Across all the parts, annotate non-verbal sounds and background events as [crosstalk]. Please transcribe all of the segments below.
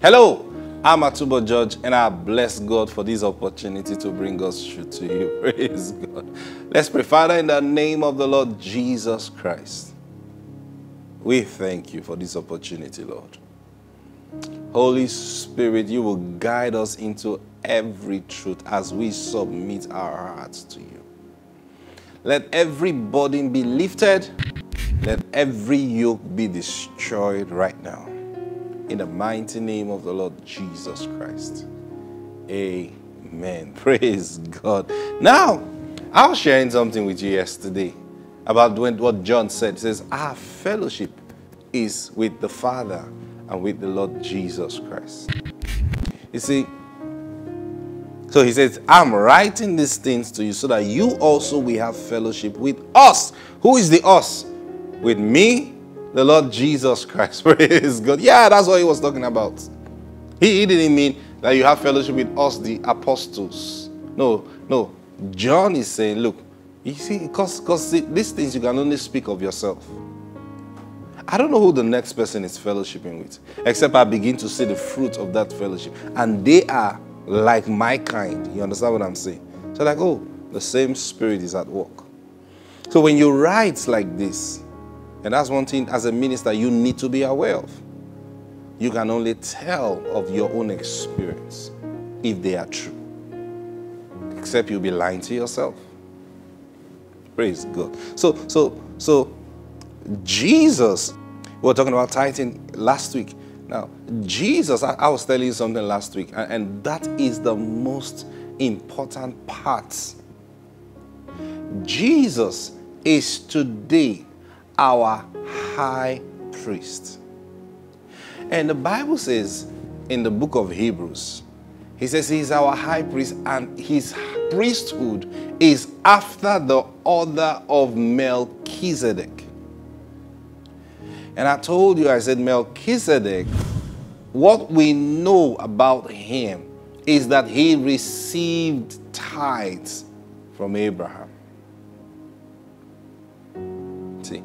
Hello, I'm Atubo George, and I bless God for this opportunity to bring us to you. [laughs] Praise God. Let's pray, Father, in the name of the Lord Jesus Christ. We thank you for this opportunity, Lord. Holy Spirit, you will guide us into every truth as we submit our hearts to you. Let every burden be lifted. Let every yoke be destroyed right now. In the mighty name of the Lord Jesus Christ. Amen. [laughs] Praise God. Now, I was sharing something with you yesterday about when, what John said. He says, Our fellowship is with the Father and with the Lord Jesus Christ. You see, so he says, I'm writing these things to you so that you also will have fellowship with us. Who is the us? With me, the Lord Jesus Christ. [laughs] Praise God. Yeah, that's what he was talking about. He, he didn't mean that you have fellowship with us, the apostles. No, no. John is saying, look, you see, because these things you can only speak of yourself. I don't know who the next person is fellowshipping with, except I begin to see the fruit of that fellowship. And they are like my kind. You understand what I'm saying? So, like, oh, the same spirit is at work. So, when you write like this, and that's one thing as a minister you need to be aware of. You can only tell of your own experience if they are true. Except you'll be lying to yourself. Praise God. So, so, so Jesus, we were talking about tithing last week. Now, Jesus, I, I was telling you something last week, and, and that is the most important part. Jesus is today our high priest. And the Bible says in the book of Hebrews, he says he's our high priest and his priesthood is after the order of Melchizedek. And I told you, I said, Melchizedek, what we know about him is that he received tithes from Abraham. See?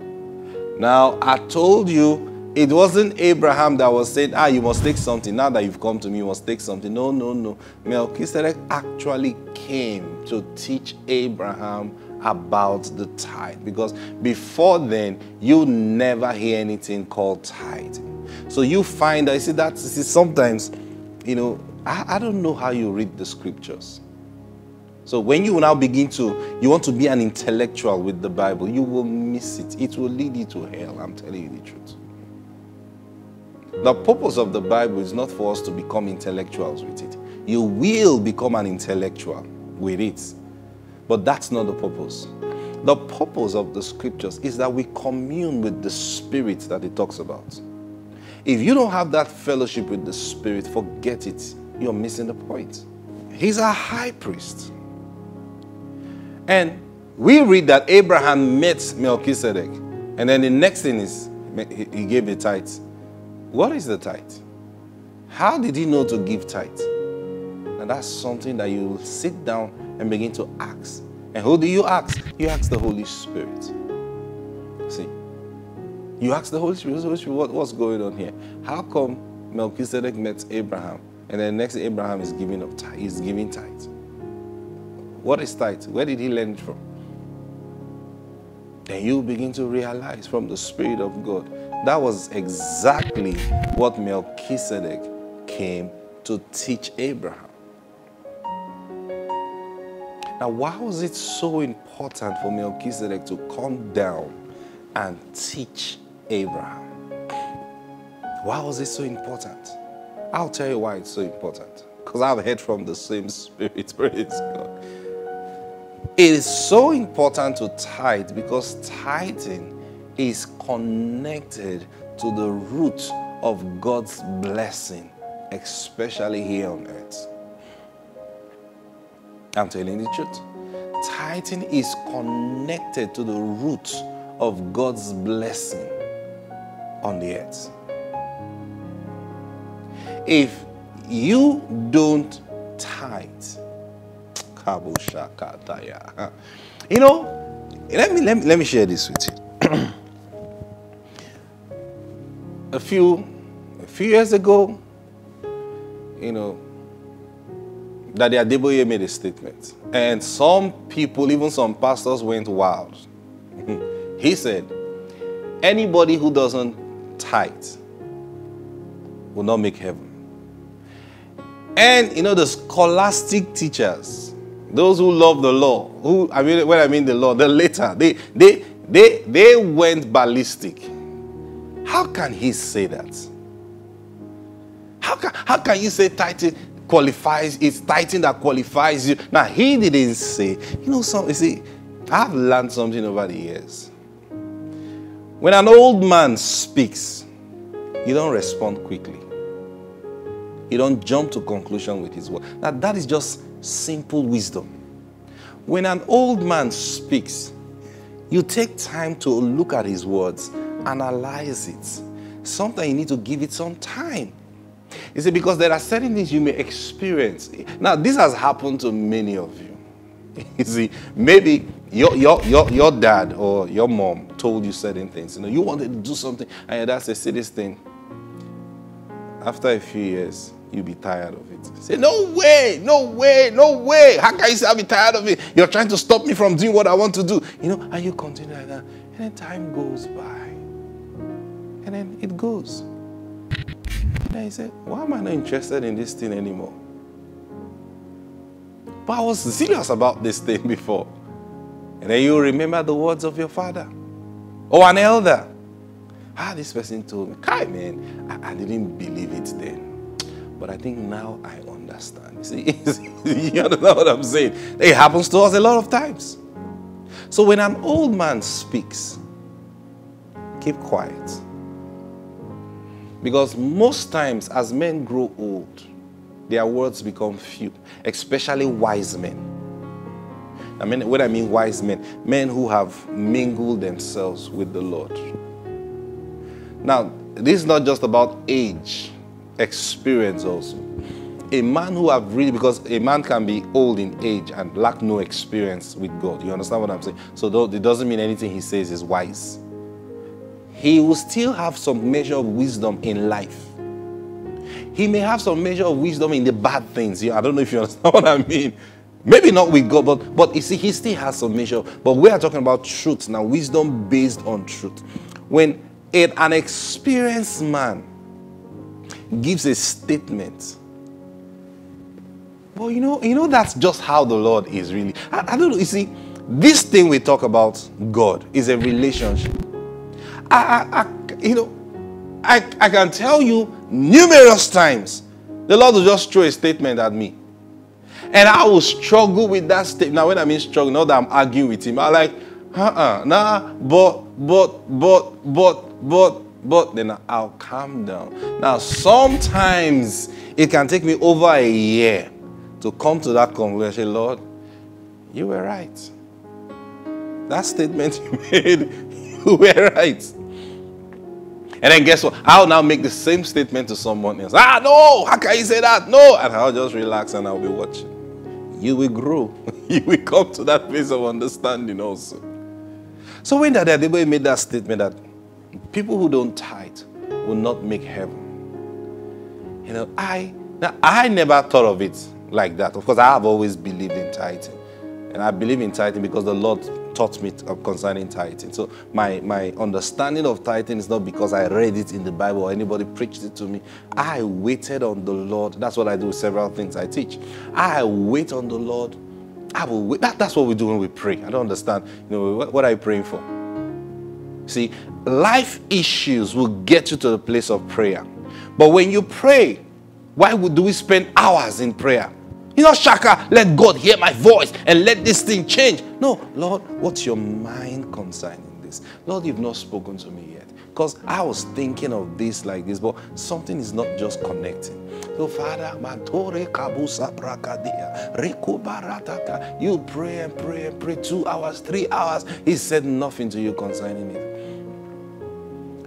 Now, I told you it wasn't Abraham that was saying, ah, you must take something. Now that you've come to me, you must take something. No, no, no. Melchizedek actually came to teach Abraham about the tithe because before then, you never hear anything called tithe. So you find you see, that see, sometimes, you know, I, I don't know how you read the scriptures. So when you now begin to, you want to be an intellectual with the Bible, you will miss it. It will lead you to hell. I'm telling you the truth. The purpose of the Bible is not for us to become intellectuals with it. You will become an intellectual with it. But that's not the purpose. The purpose of the scriptures is that we commune with the spirit that it talks about. If you don't have that fellowship with the spirit, forget it. You're missing the point. He's a high priest. And we read that Abraham met Melchizedek. And then the next thing is he gave the tithe. What is the tithe? How did he know to give tithe? And that's something that you sit down and begin to ask. And who do you ask? You ask the Holy Spirit. See, you ask the Holy Spirit, Holy Spirit what, what's going on here? How come Melchizedek met Abraham and then next Abraham is giving up is giving tithe? What is tithe? Where did he learn it from? Then you begin to realize from the Spirit of God that was exactly what Melchizedek came to teach Abraham. Now, why was it so important for Melchizedek to come down and teach Abraham? Why was it so important? I'll tell you why it's so important. Because I've heard from the same spirit. [laughs] Praise God. It is so important to tithe because tithing is connected to the root of God's blessing, especially here on earth. I'm telling the truth. Tithing is connected to the root of God's blessing on the earth. If you don't tithe, you know, let me, let me, let me share this with you. [clears throat] a few, a few years ago, you know, Daddy Adeboye made a statement. And some people, even some pastors, went wild. [laughs] he said, anybody who doesn't tithe will not make heaven. And you know, the scholastic teachers, those who love the law, who I mean when I mean the law, the later, they they they they went ballistic. How can he say that? How can how can you say tithing qualifies, it's tithing that qualifies you? Now he didn't say, you know, some you see, I've learned something over the years. When an old man speaks, you don't respond quickly. You don't jump to conclusion with his word. Now that is just simple wisdom. When an old man speaks, you take time to look at his words, analyze it. Sometimes you need to give it some time. You see, because there are certain things you may experience. Now, this has happened to many of you. [laughs] You see, maybe your, your, your, your dad or your mom told you certain things. You know, you wanted to do something, and your dad said, see this thing. After a few years, you'll be tired of it. Say, no way, no way, no way. How can you say I'll be tired of it? You're trying to stop me from doing what I want to do. You know, and you continue like that. And then time goes by. And then it goes. Then he said, why am I not interested in this thing anymore? But I was serious about this thing [laughs] before. And then you remember the words of your father or an elder. Ah, this person told me, Kai, man, I, I didn't believe it then. But I think now I understand. [laughs] See, [laughs] you understand what I'm saying? It happens to us a lot of times. So when an old man speaks, keep quiet. Because most times, as men grow old, their words become few, especially wise men. I mean, what I mean wise men, men who have mingled themselves with the Lord. Now, this is not just about age, experience also. A man who have really, because a man can be old in age and lack no experience with God. You understand what I'm saying? So it doesn't mean anything he says is wise. He will still have some measure of wisdom in life. He may have some measure of wisdom in the bad things. I don't know if you [laughs] understand what I mean. Maybe not with God, but but you see, he still has some measure. But we are talking about truth now, wisdom based on truth. When it, an experienced man gives a statement, well, you know, you know that's just how the Lord is really. I, I don't know. You see, this thing we talk about God is a relationship. I, I, I you know, I, I can tell you numerous times the Lord will just throw a statement at me and I will struggle with that state. Now, when I mean struggle, not that I'm arguing with him. I like, uh-uh, nah, but, but, but, but, but, but, then I'll calm down. Now, sometimes it can take me over a year to come to that conclusion. Lord, you were right. That statement [laughs] you made, [laughs] were right. And then guess what? I'll now make the same statement to someone else. Ah, no, how can you say that? No. And I'll just relax and I'll be watching you will grow. [laughs] you will come to that place of understanding also. So when that Adeboye made that statement that people who don't tithe will not make heaven. You know, I now I never thought of it like that. Of course, I have always believed in tithing. And I believe in tithing because the Lord taught me uh, concerning tithing. So my, my understanding of tithing is not because I read it in the Bible or anybody preached it to me. I waited on the Lord. That's what I do with several things I teach. I wait on the Lord. I will wait. That, that's what we do when we pray. I don't understand. You know, what, what are you praying for? See, life issues will get you to the place of prayer. But when you pray, why would, do we spend hours in prayer? You know, Shaka, let God hear my voice and let this thing change. No, Lord, what's your mind concerning this? Lord, you've not spoken to me yet. Because I was thinking of this like this, but something is not just connecting. So, Father, you pray and pray and pray two hours, three hours. He said nothing to you concerning it.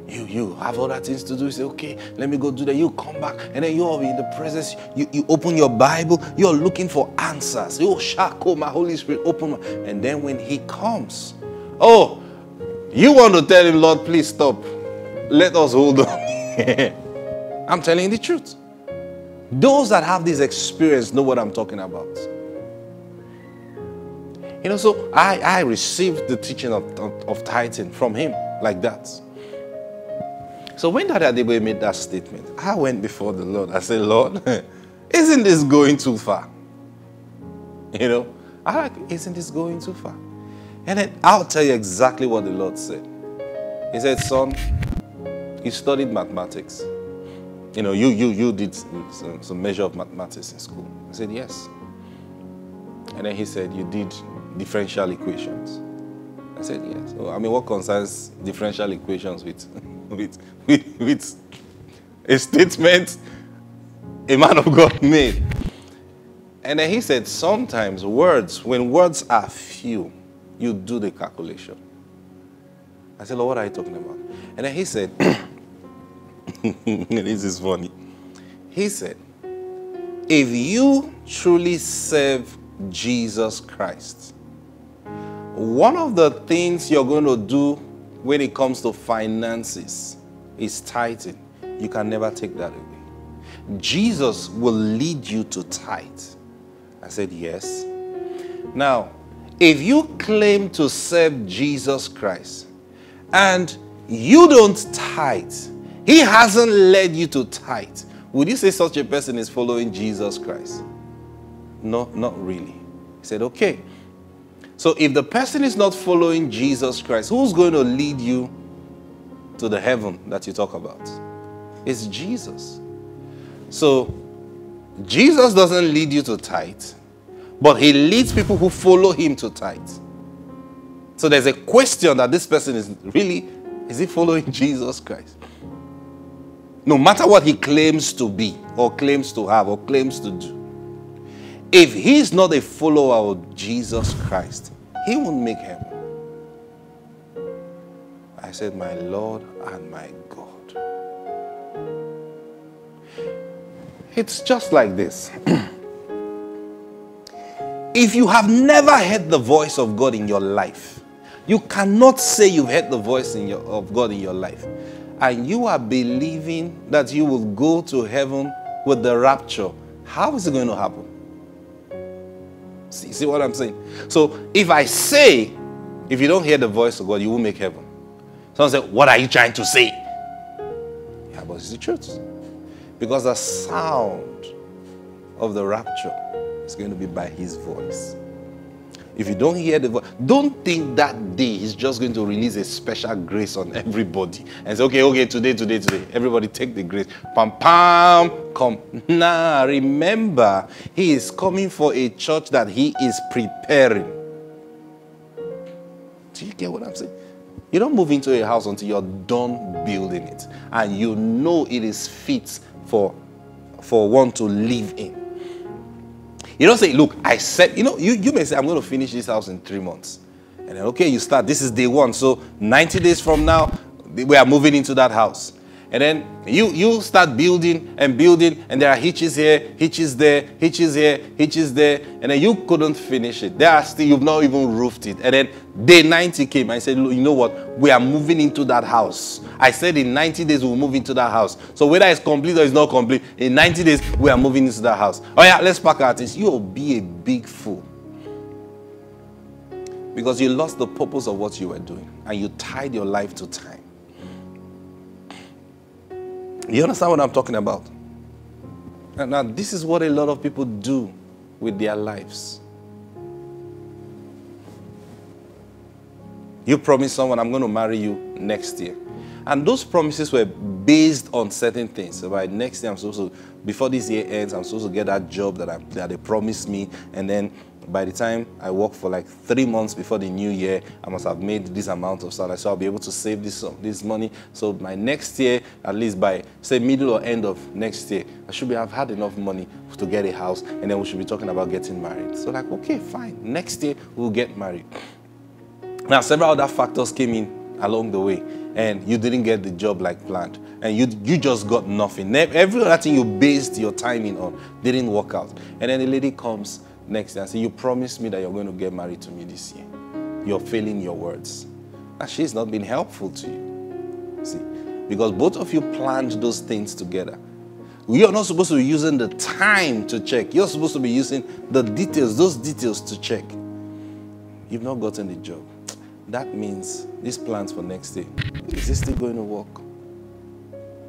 You you have other things to do. You say, okay, let me go do that. You come back, and then you're in the presence. You, you open your Bible, you're looking for answers. You shako, my Holy Spirit, open. My, and then when He comes, oh, you want to tell Him, Lord, please stop. Let us hold on. [laughs] I'm telling the truth. Those that have this experience know what I'm talking about. You know, so I, I received the teaching of, of, of from him like that. So when Daddy Adeboye made that statement, I went before the Lord. I said, Lord, [laughs] isn't this going too far? You know, I like, isn't this going too far? And then I'll tell you exactly what the Lord said. He said, son, you studied mathematics. You know, you, you, you did some, some measure of mathematics in school. I said, yes. And then he said, you did differential equations. I said, yes. So, I mean, what concerns differential equations with, [laughs] with, with, with a statement a man of God made? And then he said, sometimes words, when words are few, you do the calculation. I said, Lord, what are you talking about? And then he said, [laughs] this is funny. He said, if you truly serve Jesus Christ, one of the things you're going to do when it comes to finances is tithing. You can never take that away. Jesus will lead you to tithe. I said, Yes. Now, if you claim to serve Jesus Christ and you don't tithe, He hasn't led you to tithe, would you say such a person is following Jesus Christ? No, not really. He said, Okay. So if the person is not following Jesus Christ, who's going to lead you to the heaven that you talk about? It's Jesus. So Jesus doesn't lead you to tithe, but he leads people who follow him to tithe. So there's a question that this person is really, is he following Jesus Christ? No matter what he claims to be, or claims to have, or claims to do. If he's not a follower of Jesus Christ, he won't make heaven. I said, My Lord and my God. It's just like this. [clears throat] if you have never heard the voice of God in your life, you cannot say you've heard the voice your, of God in your life. And you are believing that you will go to heaven with the rapture. How is it going to happen? See, see what I'm saying? So if I say, if you don't hear the voice of God, you will make heaven. Someone said, What are you trying to say? Yeah, but it's the truth. Because the sound of the rapture is going to be by his voice. If you don't hear the voice, don't think that day he's just going to release a special grace on everybody and say, okay, okay, today, today, today. Everybody take the grace. Pam, pam, come. Nah, remember, he is coming for a church that he is preparing. Do you get what I'm saying? You don't move into a house until you're done building it and you know it is fit for, for one to live in. You don't say, look, I said, you know, you, you may say, I'm going to finish this house in three months. And then, okay, you start, this is day one. So 90 days from now, we are moving into that house. And then you, you start building and building, and there are hitches here, hitches there, hitches here, hitches there, and then you couldn't finish it. There are still, you've not even roofed it. And then day 90 came. I said, you know what? We are moving into that house. I said in 90 days we'll move into that house. So whether it's complete or it's not complete, in 90 days we are moving into that house. Oh yeah, let's pack our things. You'll be a big fool. Because you lost the purpose of what you were doing and you tied your life to time. You understand what I'm talking about? Now, this is what a lot of people do with their lives. You promise someone, I'm going to marry you next year. And those promises were based on certain things. So by next year, I'm supposed to, before this year ends, I'm supposed to get that job that, I, that they promised me. And then by the time I work for like three months before the new year, I must have made this amount of salary. So I'll be able to save this, this money. So my next year, at least by say middle or end of next year, I should be, have had enough money to get a house. And then we should be talking about getting married. So like, okay, fine. Next year, we'll get married. Now, several other factors came in along the way. And you didn't get the job like planned. And you, you just got nothing. Every other thing you based your timing on didn't work out. And then the lady comes next day and say, You promised me that you're going to get married to me this year. You're failing your words. And she's not been helpful to you. See? Because both of you planned those things together. You're not supposed to be using the time to check. You're supposed to be using the details, those details to check. You've not gotten the job. That means these plans for next day, is this still going to work?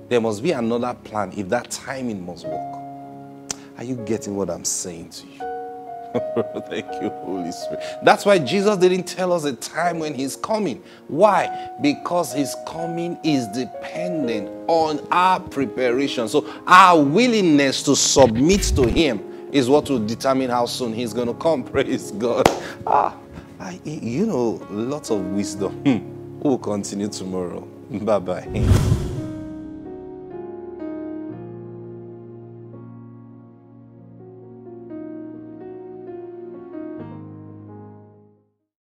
There must be another plan if that timing must work. Are you getting what I'm saying to you? [laughs] Thank you, Holy Spirit. That's why Jesus didn't tell us a time when He's coming. Why? Because His coming is dependent on our preparation. So, our willingness to submit to Him is what will determine how soon He's going to come. [laughs] Praise God. Ah, I, you know, lots of wisdom. Hmm. We'll continue tomorrow. Bye bye.